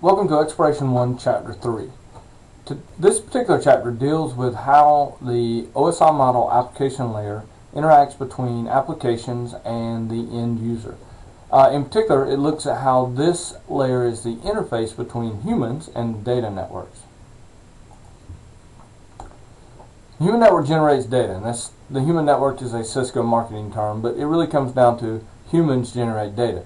Welcome to Exploration 1, Chapter 3. To, this particular chapter deals with how the OSI model application layer interacts between applications and the end user. Uh, in particular, it looks at how this layer is the interface between humans and data networks. Human network generates data, and that's, the human network is a Cisco marketing term, but it really comes down to humans generate data.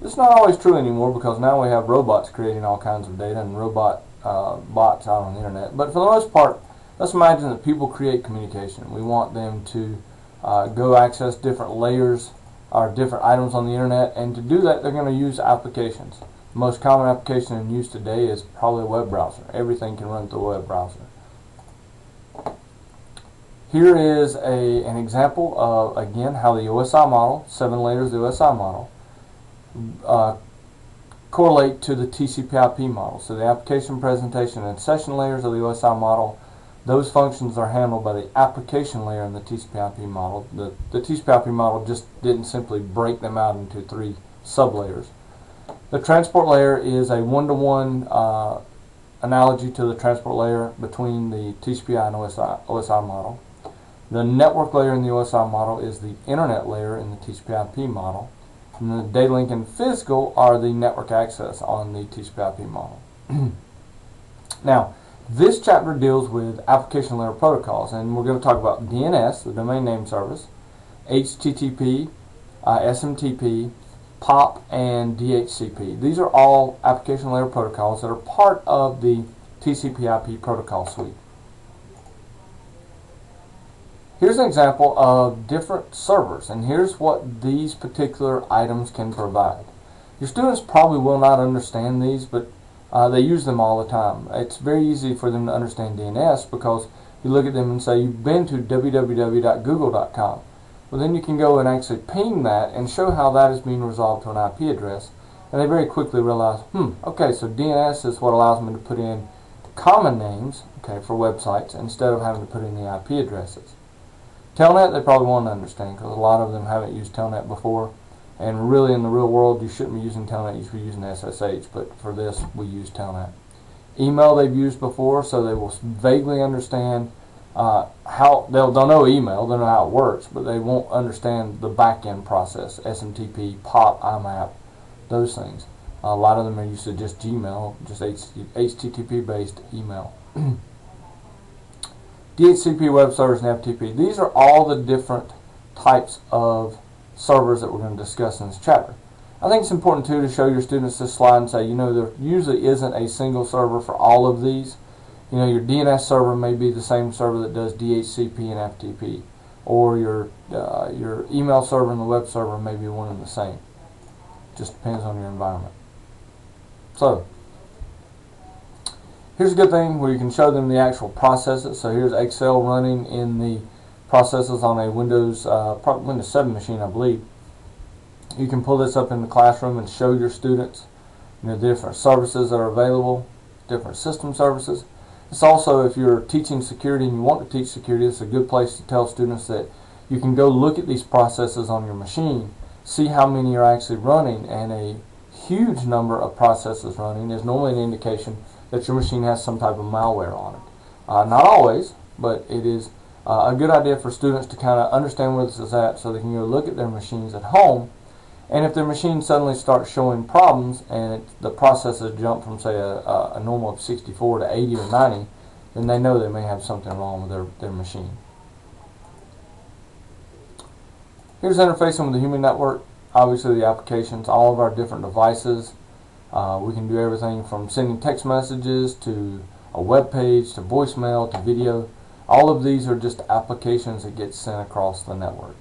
It's not always true anymore because now we have robots creating all kinds of data and robot uh, bots out on the internet. But for the most part, let's imagine that people create communication. We want them to uh, go access different layers or different items on the internet, and to do that, they're going to use applications. The most common application in use today is probably a web browser. Everything can run through a web browser. Here is a, an example of, again, how the OSI model, seven layers of the OSI model, uh, correlate to the TCP/IP model. So the application presentation and session layers of the OSI model, those functions are handled by the application layer in the TCP/IP model. The, the TCP/IP model just didn't simply break them out into three sublayers. The transport layer is a one-to-one -one, uh, analogy to the transport layer between the TCP/IP and OSI, OSI model. The network layer in the OSI model is the internet layer in the TCP/IP model. And the data link and physical are the network access on the TCP/IP model. now, this chapter deals with application layer protocols, and we're going to talk about DNS, the domain name service, HTTP, uh, SMTP, POP, and DHCP. These are all application layer protocols that are part of the TCP/IP protocol suite. Here's an example of different servers, and here's what these particular items can provide. Your students probably will not understand these, but uh, they use them all the time. It's very easy for them to understand DNS because you look at them and say, you've been to www.google.com. Well, then you can go and actually ping that and show how that is being resolved to an IP address. And they very quickly realize, hmm, okay, so DNS is what allows me to put in common names, okay, for websites instead of having to put in the IP addresses. Telnet, they probably won't understand because a lot of them haven't used Telnet before. And really, in the real world, you shouldn't be using Telnet, you should be using SSH. But for this, we use Telnet. Email they've used before, so they will vaguely understand uh, how they'll, they'll know email, they'll know how it works, but they won't understand the back end process, SMTP, POP, IMAP, those things. A lot of them are used to just Gmail, just HTTP based email. DHCP web servers and FTP. These are all the different types of servers that we're going to discuss in this chapter. I think it's important too to show your students this slide and say, you know, there usually isn't a single server for all of these. You know, your DNS server may be the same server that does DHCP and FTP, or your uh, your email server and the web server may be one and the same. Just depends on your environment. So, Here's a good thing where you can show them the actual processes. So here's Excel running in the processes on a Windows uh, Windows 7 machine, I believe. You can pull this up in the classroom and show your students you know, different services that are available, different system services. It's also, if you're teaching security and you want to teach security, it's a good place to tell students that you can go look at these processes on your machine, see how many are actually running, and a huge number of processes running is normally an indication that your machine has some type of malware on it. Uh, not always, but it is uh, a good idea for students to kind of understand where this is at so they can go look at their machines at home. And if their machine suddenly starts showing problems and it, the processes jump from, say, a, a normal of 64 to 80 or 90, then they know they may have something wrong with their, their machine. Here's interfacing with the human network. Obviously, the applications, all of our different devices, uh, we can do everything from sending text messages to a web page to voicemail to video. All of these are just applications that get sent across the network.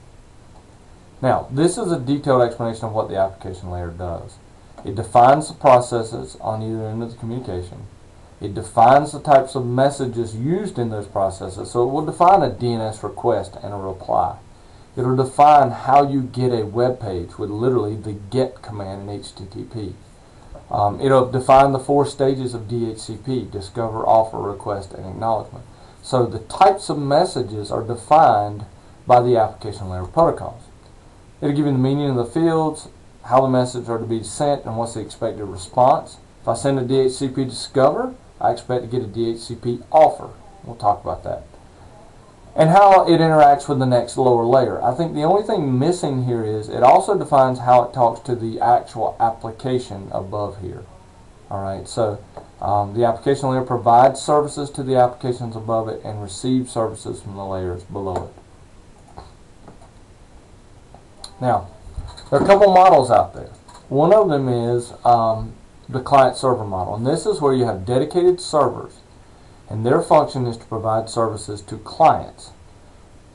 Now, this is a detailed explanation of what the application layer does. It defines the processes on either end of the communication. It defines the types of messages used in those processes. So it will define a DNS request and a reply. It will define how you get a web page with literally the get command in HTTP. Um, it'll define the four stages of DHCP, discover, offer, request, and acknowledgement. So the types of messages are defined by the application layer protocols. It'll give you the meaning of the fields, how the messages are to be sent, and what's the expected response. If I send a DHCP discover, I expect to get a DHCP offer. We'll talk about that. And how it interacts with the next lower layer. I think the only thing missing here is it also defines how it talks to the actual application above here. Alright, so um, the application layer provides services to the applications above it and receives services from the layers below it. Now, there are a couple models out there. One of them is um, the client-server model, and this is where you have dedicated servers, and their function is to provide services to clients.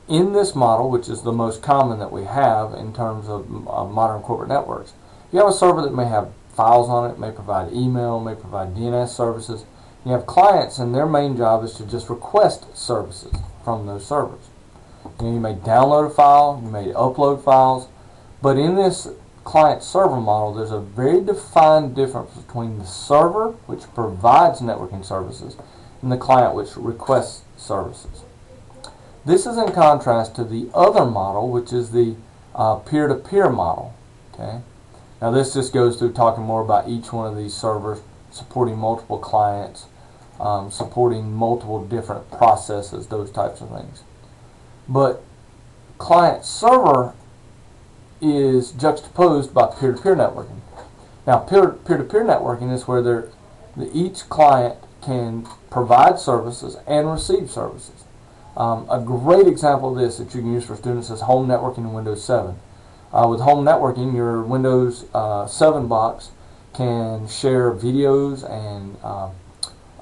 In this model, which is the most common that we have in terms of uh, modern corporate networks, you have a server that may have files on it, may provide email, may provide DNS services. You have clients, and their main job is to just request services from those servers. You, know, you may download a file, you may upload files, but in this client-server model, there's a very defined difference between the server, which provides networking services, the client, which requests services. This is in contrast to the other model, which is the uh, peer-to-peer uh, -peer model. Okay. Now this just goes through talking more about each one of these servers, supporting multiple clients, um, supporting multiple different processes, those types of things. But client-server is juxtaposed by peer-to-peer -peer networking. Now, peer-to-peer -peer networking is where each client can provide services and receive services. Um, a great example of this that you can use for students is home networking in Windows 7. Uh, with home networking, your Windows uh, 7 box can share videos and uh,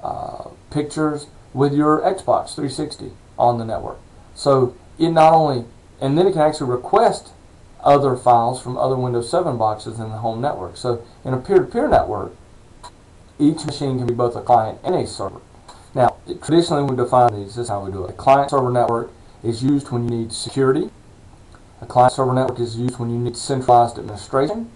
uh pictures with your Xbox 360 on the network. So it not only, and then it can actually request other files from other Windows 7 boxes in the home network. So in a peer-to-peer -peer network, each machine can be both a client and a server. Now, traditionally we define these, this is how we do it. A client-server network is used when you need security. A client-server network is used when you need centralized administration.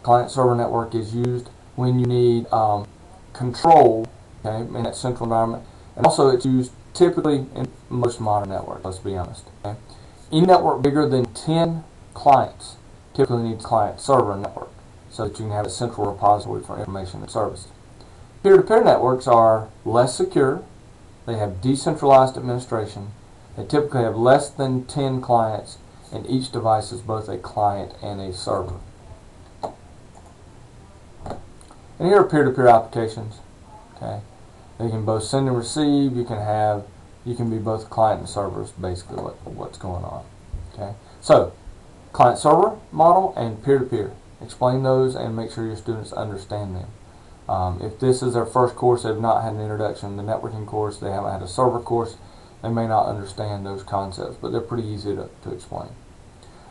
A Client-server network is used when you need um, control okay, in that central environment. And also it's used typically in most modern networks, let's be honest. Okay? Any network bigger than 10 clients typically needs client-server network so that you can have a central repository for information and services. Peer-to-peer -peer networks are less secure, they have decentralized administration, they typically have less than 10 clients, and each device is both a client and a server. And here are peer-to-peer -peer applications. Okay, They can both send and receive, you can have, you can be both client and server is basically what, what's going on. Okay, So, client server model and peer-to-peer. -peer. Explain those and make sure your students understand them. Um, if this is their first course, they've not had an introduction to the networking course, they haven't had a server course, they may not understand those concepts, but they're pretty easy to, to explain.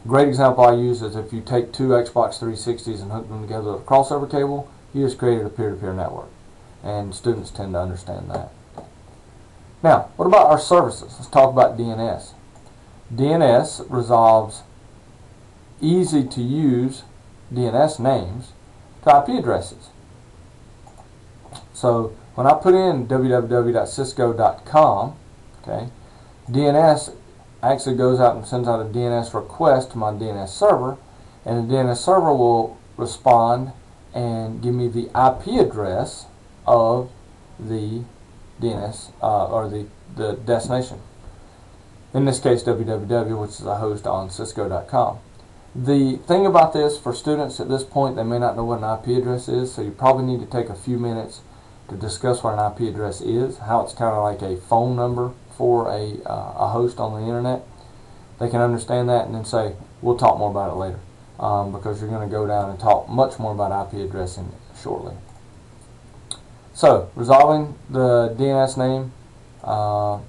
A great example I use is if you take two Xbox 360s and hook them together with a crossover cable, you just created a peer-to-peer -peer network. And students tend to understand that. Now, what about our services? Let's talk about DNS. DNS resolves easy to use DNS names to IP addresses. So when I put in www.cisco.com, okay, DNS actually goes out and sends out a DNS request to my DNS server, and the DNS server will respond and give me the IP address of the DNS uh, or the, the destination. In this case, www, which is a host on cisco.com. The thing about this for students at this point, they may not know what an IP address is, so you probably need to take a few minutes to discuss what an IP address is, how it's kind of like a phone number for a, uh, a host on the internet. They can understand that and then say, we'll talk more about it later um, because you're going to go down and talk much more about IP addressing shortly. So, resolving the DNS name, uh,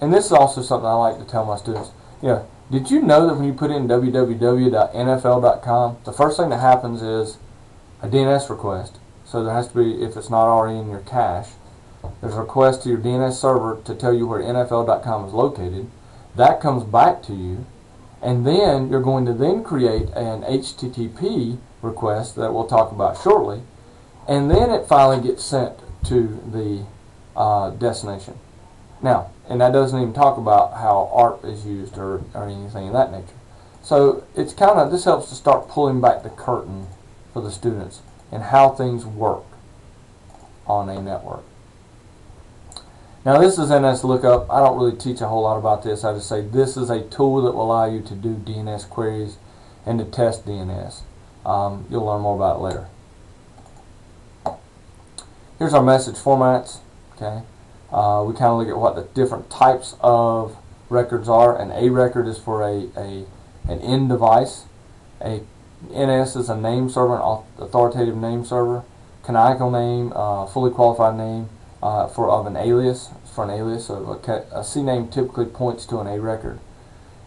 and this is also something I like to tell my students. You know, did you know that when you put in www.nfl.com, the first thing that happens is a DNS request. So there has to be, if it's not already in your cache, there's a request to your DNS server to tell you where NFL.com is located. That comes back to you, and then you're going to then create an HTTP request that we'll talk about shortly, and then it finally gets sent to the uh, destination. Now, and that doesn't even talk about how ARP is used or, or anything of that nature. So it's kind of, this helps to start pulling back the curtain for the students and how things work. on a network. Now this is NS Lookup. I don't really teach a whole lot about this. I just say this is a tool that will allow you to do DNS queries and to test DNS. Um, you'll learn more about it later. Here's our message formats. Okay, uh, we kind of look at what the different types of records are. An A record is for a, a an end device. A NS is a name server, an authoritative name server. Canonical name, uh, fully qualified name uh, for of an alias for an alias. So a, a CNAME typically points to an A record.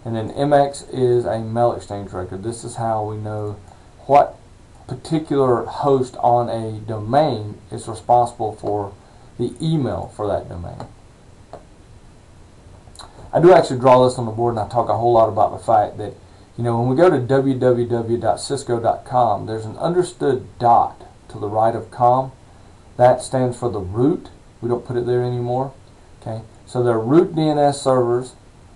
And then MX is a mail exchange record. This is how we know what particular host on a domain is responsible for the email for that domain. I do actually draw this on the board and I talk a whole lot about the fact that you know when we go to www.cisco.com there's an understood dot to the right of com. That stands for the root. We don't put it there anymore okay? So there are root DNS servers.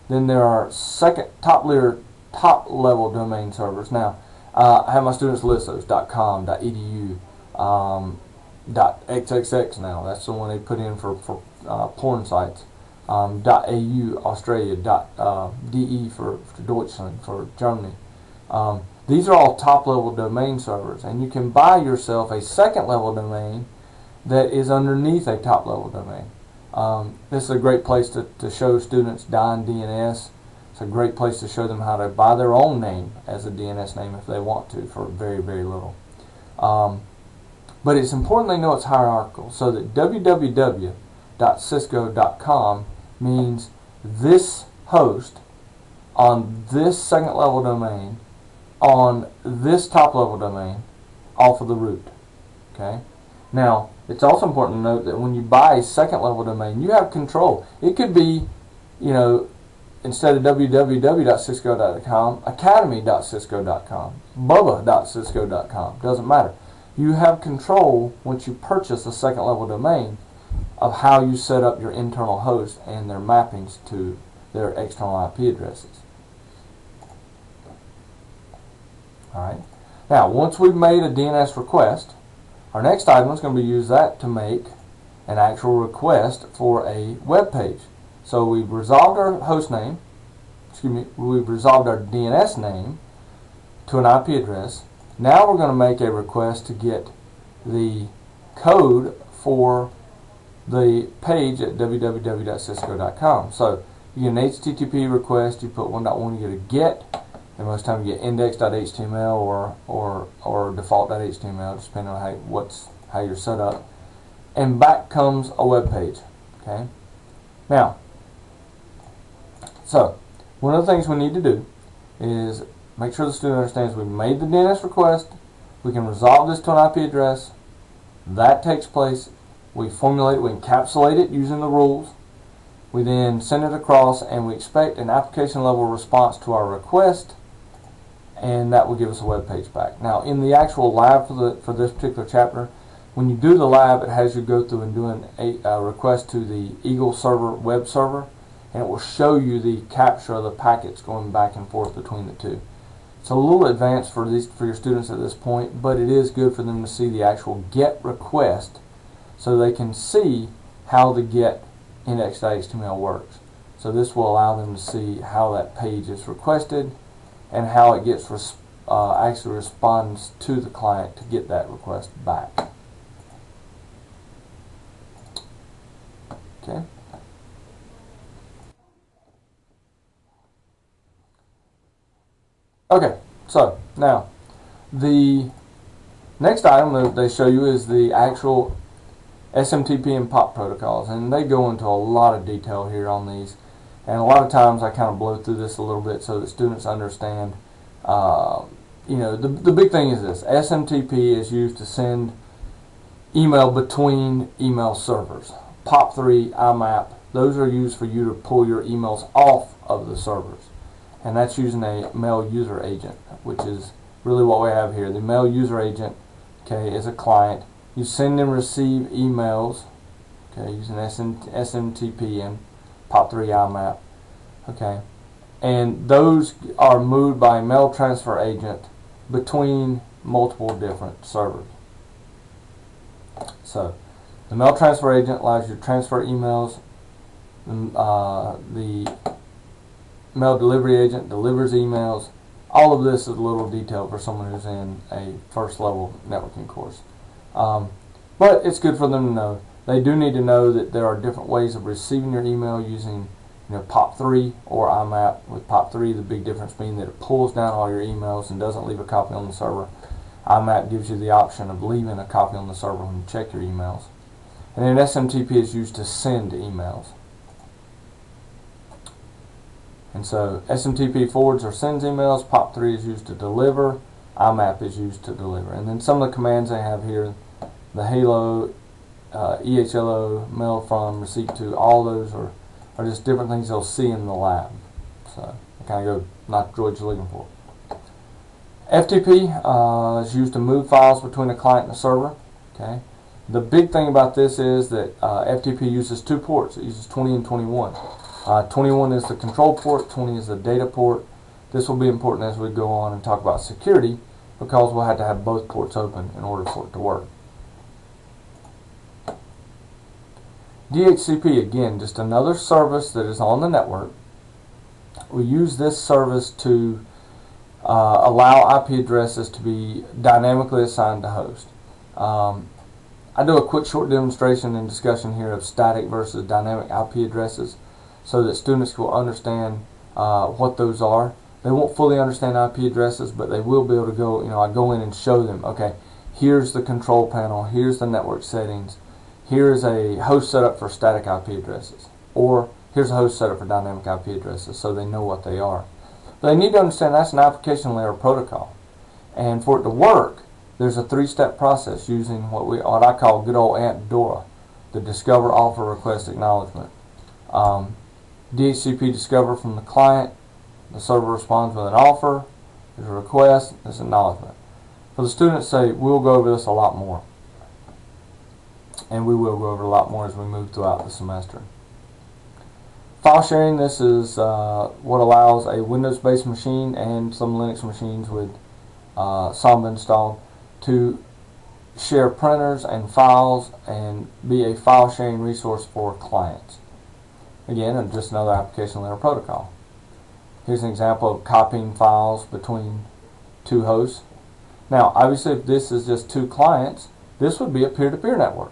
Then there are second top layer top level domain servers. Now uh, I have my students list those .com, .edu, um, .xxx now. That's the one they put in for, for uh, porn sites. Um, .au Australia, uh, .de for, for Deutschland, for Germany. Um, these are all top level domain servers and you can buy yourself a second level domain that is underneath a top level domain. Um, this is a great place to, to show students Dyn DNS it's a great place to show them how to buy their own name as a DNS name if they want to for very, very little. Um, but it's important they know it's hierarchical so that www.cisco.com means this host on this second level domain on this top level domain off of the root. Okay. Now, it's also important to note that when you buy a second level domain, you have control. It could be, you know, instead of www.cisco.com, academy.cisco.com, bubba.cisco.com. Doesn't matter. You have control once you purchase a second level domain of how you set up your internal host and their mappings to their external IP addresses. Alright. Now, once we've made a DNS request, our next item is going to be use that to make an actual request for a web page. So we've resolved our host name, excuse me, we've resolved our DNS name to an IP address. Now we're going to make a request to get the code for the page at www.cisco.com. So you get an HTTP request, you put 1.1, you get a GET, and most time you get index.html or, or, or default.html, depending on how, what's, how you're set up. And back comes a web page. Okay. Now, so, one of the things we need to do is make sure the student understands we made the DNS request, we can resolve this to an IP address, that takes place, we formulate, we encapsulate it using the rules, we then send it across and we expect an application level response to our request and that will give us a web page back. Now in the actual lab for, the, for this particular chapter, when you do the lab it has you go through and do an, a, a request to the Eagle server web server and it will show you the capture of the packets going back and forth between the two. It's a little advanced for these for your students at this point, but it is good for them to see the actual GET request so they can see how the GET index.html works. So this will allow them to see how that page is requested and how it gets res uh, actually responds to the client to get that request back. Okay. Okay, so now the next item that they show you is the actual SMTP and POP protocols, and they go into a lot of detail here on these. And a lot of times I kind of blow through this a little bit so that students understand. Uh, you know, the, the big thing is this SMTP is used to send email between email servers. POP3, IMAP, those are used for you to pull your emails off of the servers and that's using a mail user agent, which is really what we have here. The mail user agent, okay, is a client. You send and receive emails, okay, using SM, SMTP and POP3 IMAP, okay, and those are moved by a mail transfer agent between multiple different servers. So, The mail transfer agent allows you to transfer emails. Uh, the mail delivery agent delivers emails. All of this is a little detail for someone who's in a first level networking course. Um, but it's good for them to know. They do need to know that there are different ways of receiving your email using you know, POP3 or IMAP. With POP3, the big difference being that it pulls down all your emails and doesn't leave a copy on the server. IMAP gives you the option of leaving a copy on the server when you check your emails. And then SMTP is used to send emails. And so SMTP forwards or sends emails, POP3 is used to deliver, IMAP is used to deliver. And then some of the commands I have here, the HELO, uh, EHLO, mail from, receipt to, all those are, are just different things they'll see in the lab. So I kind of go not droids you're looking for. FTP uh, is used to move files between a client and a server. Okay. The big thing about this is that uh, FTP uses two ports. It uses 20 and 21. Uh, 21 is the control port, 20 is the data port. This will be important as we go on and talk about security because we'll have to have both ports open in order for it to work. DHCP, again, just another service that is on the network. We use this service to uh, allow IP addresses to be dynamically assigned to host. Um, I do a quick short demonstration and discussion here of static versus dynamic IP addresses so that students will understand uh, what those are. They won't fully understand IP addresses, but they will be able to go, you know, I go in and show them, okay, here's the control panel, here's the network settings, here's a host setup for static IP addresses, or here's a host setup for dynamic IP addresses so they know what they are. But they need to understand that's an application layer protocol. And for it to work, there's a three-step process using what we what I call good old Aunt Dora, the discover, offer, request, acknowledgement. Um, DHCP discover from the client, the server responds with an offer, there's a request, there's acknowledgement. For the students say, we'll go over this a lot more and we will go over a lot more as we move throughout the semester. File sharing, this is uh, what allows a Windows-based machine and some Linux machines with uh, Samba installed to share printers and files and be a file sharing resource for clients. Again, just another application layer protocol. Here's an example of copying files between two hosts. Now, obviously, if this is just two clients, this would be a peer-to-peer -peer network.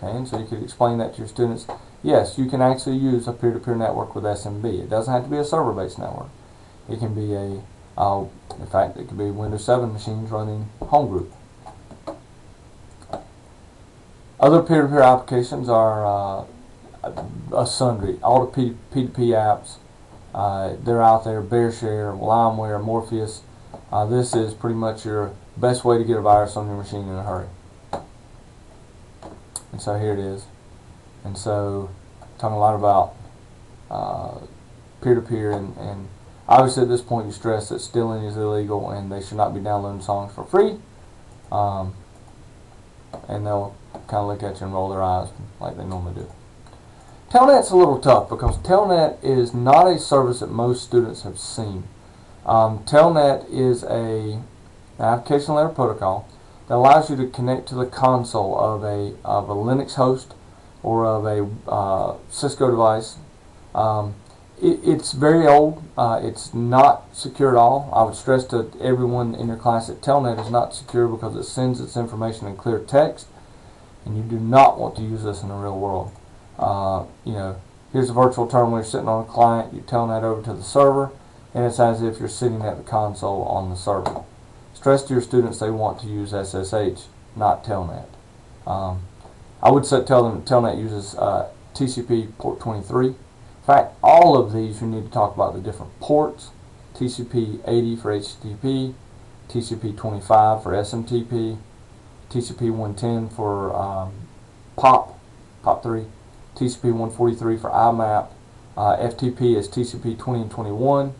Okay, and so you could explain that to your students. Yes, you can actually use a peer-to-peer -peer network with SMB. It doesn't have to be a server-based network. It can be a, uh, in fact, it could be Windows 7 machines running home group. Other peer-to-peer -peer applications are uh, a sundry. All the P P2P apps, uh, they're out there. BearShare, LimeWire, Morpheus. Uh, this is pretty much your best way to get a virus on your machine in a hurry and so here it is and so talking a lot about uh, peer-to-peer and, and obviously at this point you stress that stealing is illegal and they should not be downloading songs for free um, and they'll kind of look at you and roll their eyes like they normally do. Telnet's a little tough because Telnet is not a service that most students have seen. Um, Telnet is a application layer protocol that allows you to connect to the console of a, of a Linux host or of a uh, Cisco device. Um, it, it's very old. Uh, it's not secure at all. I would stress to everyone in your class that Telnet is not secure because it sends its information in clear text and you do not want to use this in the real world. Uh, you know, here's a virtual terminal. You're sitting on a client. You're Telnet over to the server and it's as if you're sitting at the console on the server. Stress to your students they want to use SSH, not Telnet. Um, I would say, tell them Telnet uses uh, TCP port 23. In fact, all of these you need to talk about the different ports. TCP 80 for HTTP, TCP 25 for SMTP, TCP 110 for um, POP, POP3, TCP 143 for IMAP, uh, FTP is TCP 20 and 21,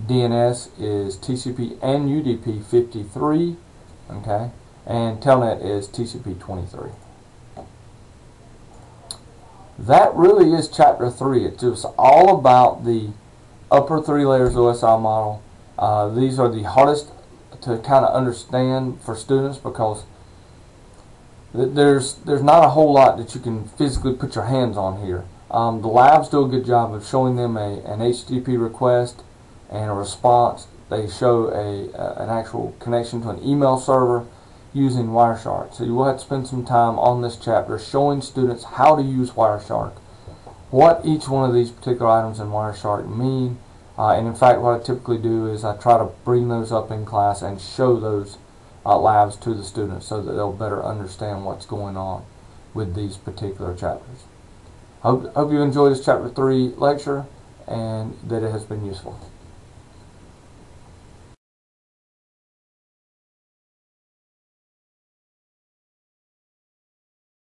DNS is TCP and UDP 53, okay, and Telnet is TCP 23. That really is chapter 3. It's just all about the upper three layers OSI model. Uh, these are the hardest to kind of understand for students because th- there's there's not a whole lot that you can physically put your hands on here. Um, the labs do a good job of showing them a an HTTP request and a response. They show a, a an actual connection to an email server using Wireshark. So you will have to spend some time on this chapter showing students how to use Wireshark, what each one of these particular items in Wireshark mean, uh, and in fact what I typically do is I try to bring those up in class and show those uh, labs to the students so that they'll better understand what's going on with these particular chapters. Hope, hope you enjoyed this chapter 3 lecture and that it has been useful.